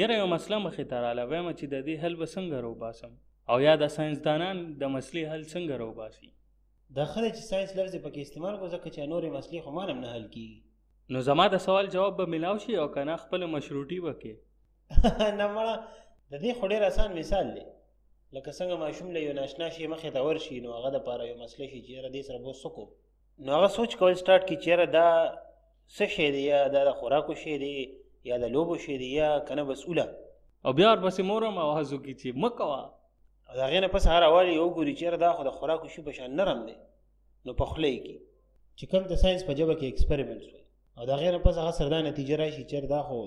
یره یو مسله مخې ته رااله وایم چې د دې حل به څنګه روباسم او یا د ساينسدانان د مسلې حل څنګه روباسي دا خره چې ساينس لفظ پکې استعمال کو ځکه چې نورې مسلې خو مانم نه حل کیږي نو زما د سوال جواب به ملاو شي او کنه خپل مشروطي وکې نه مړه د دې خو ډېر اسان مثال دی لکه څنګه ماشوم له یو ناشنا شي مخې ته ورشي نو هغه د پاره یو مسله شي چې را دې سره بوسکو نو هغه سوچ کول سٹارټ کی چیرې دا څه شی دی یا دا د خوراکو شی دی یا د لوبو شی دی یا کنه بس اوله او بیا ورپسې مور هم اواز وکړي چې مه کوه او د هغې نه پس هر اول یو ګوري چیرې دا خو د خوراکو شي په شان نرم دی نو په خوله یې کې چې کوم د ساينس په جبه کې ایکسپریمنټ وي او د هغې نه پس هغه سره دا نتیجه راشي چیرې دا خو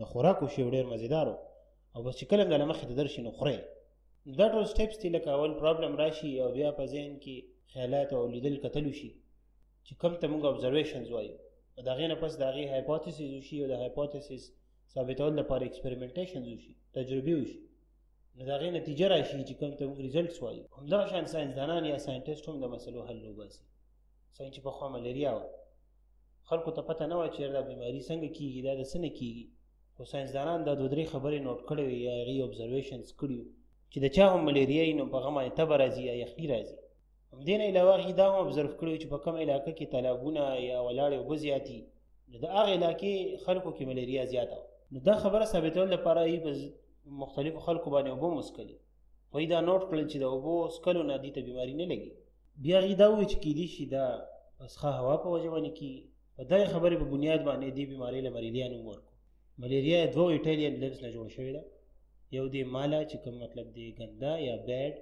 د خوراکو شی ډېر مزیدار او بس چې کله د مخې ته درشي نو خورئ دا ټول سټیپس دي لکه اول پرابلم راشي او بیا په ذهن کې خیالات او لیدل کتل شي چې کوم ته موږ ابزرویشنز وایو او د هغې نه پس د هغې هایپوتیسز وشي او د هایپوتیسز ثابتول لپاره ایکسپریمنټیشنز وشي تجربې وشي نو د هغې نتیجه راشي چې کوم ته موږ ریزلټس وایو همدغه شان ساینسدانان یا ساینټیسټ هم د مسلو حل وباسي څنګه چې پخوا ملیریا وه خلکو ته پته نه وای چې دا بیماری څنګه کیږي دا د سنه کیږي خو ساينسدانان دا دوه درې خبرې نوٹ کړې وي یا غي ابزرویشنز کړي چې د چا هم ملیریا نو په غمه تب راځي یا یخنی راځي هم دین علاوه غي دا هم ابزرو کړو چې په کوم علاقې کې طالبونه یا ولاړې وبزياتي نو د هغه علاقې خلکو کې ملیریا زیاته نو دا خبره ثابتول لپاره یې په مختلفو خلکو باندې وبو مسکلي وایي دا نوټ کړل چې د اوبو څکلو نه دي ته بیماري نه لګي بیا غي دا وایي چې کیدی شي دا اسخه هوا په وجه باندې کی په دغه خبرې په بنیاد باندې دی بیماری له مریلیا نوم ورکو ملیریا دوه ایټالیان لفظ نه جوړ شوی ده یو دی مالا چې کوم مطلب دی ګنده یا بیډ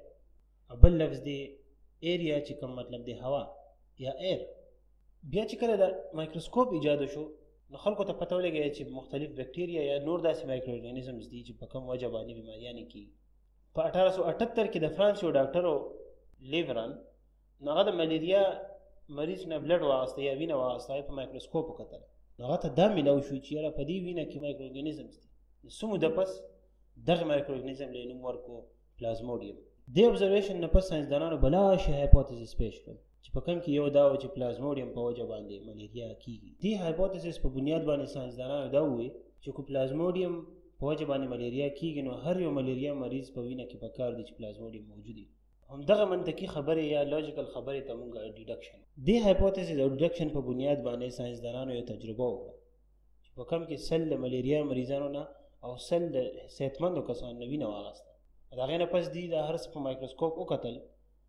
بل لفظ دی ایریا چې کوم مطلب دی هوا یا ایر بیا چې کله د مایکروسکوپ ایجاد شو نو خلکو ته پته ولګی چې مختلف بکټریا یا نور داسې مایکرو ارګانیزمز دي چې په کوم وجه باندې بیماریانې کیږي په 1878 کې د فرانس یو ډاکټرو لیوران نو هغه د ملیریا مریض نه بلډ واغسته یا وینه واغسته په مایکروسکوپ وکتل نو هغه ته دا ملاو شو چې یاره په دې وینه کې مایکرو ارګانیزمز دي څو موده پس دغه مایکرو ارګانیزم له نوم ورکو پلازموډیم دې ابزرویشن نه پس ساينسدانانو بلا شي هایپوتیسس پیش کړ چې په کوم کې یو دا و چې پلازموډیم په وجه باندې ملیریا کیږي دې هایپوتیسس په بنیاد باندې ساينسدانانو دا وویل چې کو پلازموډیم په وجه باندې ملیریا کیږي نو هر یو ملیریا مریض په وینه کې پکار دي چې پلازموډیم موجودي هم دغه منطقي خبره یا لوجیکل خبره ته مونږه ډیډکشن دې هایپوتیسس او ډیډکشن په بنیاد باندې ساينسدانانو یو تجربه وکړه چې په کم کې سل د ملیریا مریضانو نه او سل د صحتمندو کسانو نه وینه واغسته د هغې نه پس دی د هر څه په مایکروسکوپ وکتل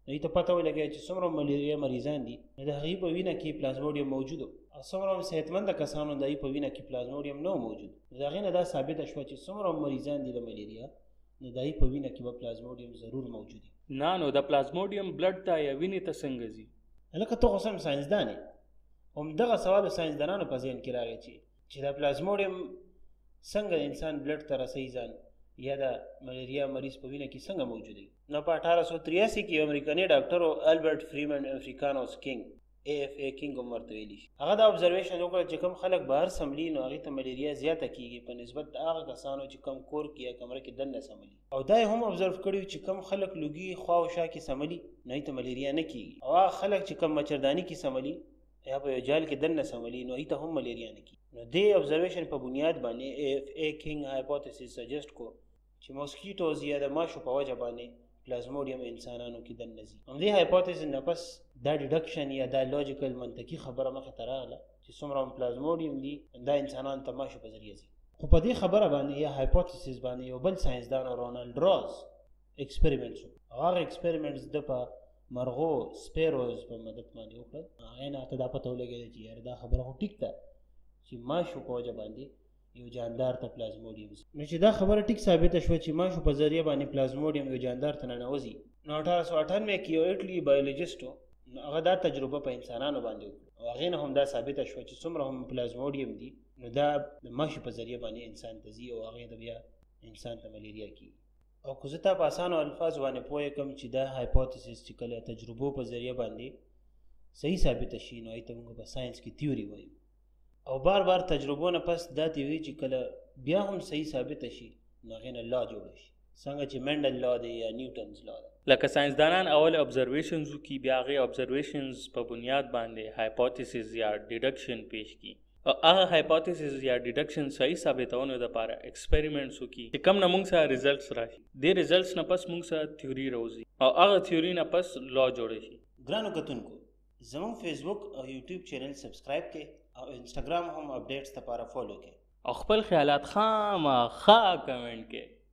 نو ته پته ولګی چې څومره ملیریا مریضان دي نو د هغې په وینه کې پلازموډیم موجود او څومره هم صحتمند کسانو د په وینه کې پلازموډیم نه موجود د هغې نه دا ثابته شوه چې څومره مریضان دي د ملیریا نو د په وینه کې به پلازموډیم ضرور موجود نه نو د پلازموډیم بلډ ته یا وینې ته څنګه ځي لکه ته خو سم ساينسدان یې هم دغه سوال ساينسدانانو په ذهن کې راغی چې چې دا پلازموډیم څنګه انسان بلډ ته رسي ځان یا د ملیریا مریض په وینه کې څنګه موجود دی نو په 1883 کې امریکایي ډاکټر البرت فریمن افریکانوس کینګ اے اف اے کینګ هم ورته ویلي هغه دا ابزرویشن وکړ چې کم خلک بهر سملی نو هغه ته ملیریا زیاته کیږي په نسبت هغه کسانو چې کم کور کې یا کمره کې دنه سملی او دا یې هم ابزرو کړي چې کم خلک لوګي خوا او شا کې سملي نو هیته ملیریا نه کیږي او هغه خلک چې کم مچردانی کې سملي یا په یو جال کې دننه سملي نو هیته هم ملیریا نه کیږي نو دې ابزرویشن په بنیاد باندې اف ای کینګ هایپوتیسس سجست کو چې موسکیټوز یا د ماشو په وجه باندې پلازموډیم انسانانو کې دننه ځي همدې هایپوتیسس نه پس دا ډیډکشن یا دا لوجیکل منطقي خبره مخه ته راغله چې څومره پلازموډیم دي دا انسانان ته ماشو په ذریعه ځي خو په دې خبره باندې یا هایپوتیسیس باندې یو بل ساينسدان رونالد روز ایکسپریمنټس هغه ایکسپریمنټس د په مرغو سپیروز په مدد باندې وکړل هغه نه ته دا پته ولګېده چې یار دا خبره خو ټیک ده چې ماشو په وجه باندې یو جاندار ته پلازموډیم نو چې دا خبره ټیک ثابته شوه چې ماشو په ذریعه باندې پلازموډیم یو جاندار ته ننوځي نو اټاره سو اټانوې کې یو اټلي بایولوژیسټ و نو هغه دا تجربه په انسانانو باندې وکړه او هغې نه هم دا ثابته شوه چې څومره هم پلازموډیم دي نو دا د ماشو په ذریعه باندې انسان ته ځي او هغې ته بیا انسان ته ملیریا کیږي او که زه تا په اسانو الفاظو باندې پوه کړم چې دا هایپوتیسس چې کله تجربو په ذریعه باندې صحیح ثابته شي نو هغې ته موږ په ساینس کې تیوري وایو او بار بار تجربو نه پس دا تیوري چې کله بیا هم صحیح ثابت شي نو هغې نه لا جوړ شي څنګه چې منډل لا دی یا نیوټنز لا دی لکه ساينسدانان اول ابزرویشنز وکړي بیا هغې ابزرویشنز په بنیاد باندې هایپوتیسز یا ډیډکشن پیش کړي او هغه هایپوتیسز یا ډیډکشن صحیح ثابتولو لپاره ایکسپریمنټس وکړي چې کم نه موږ سره ریزلټس راشي دې ریزلټس نه پس موږ سره تیوري راوځي او هغه تیوري نه پس لا جوړ شي ګرانو کتونکو زموږ فیسبوک او یوټیوب چینل سبسکرایب کړئ او انسټاګرام هم اپډیټس لپاره فالو کړئ او خپل خیالات خامخا کمنټ کړئ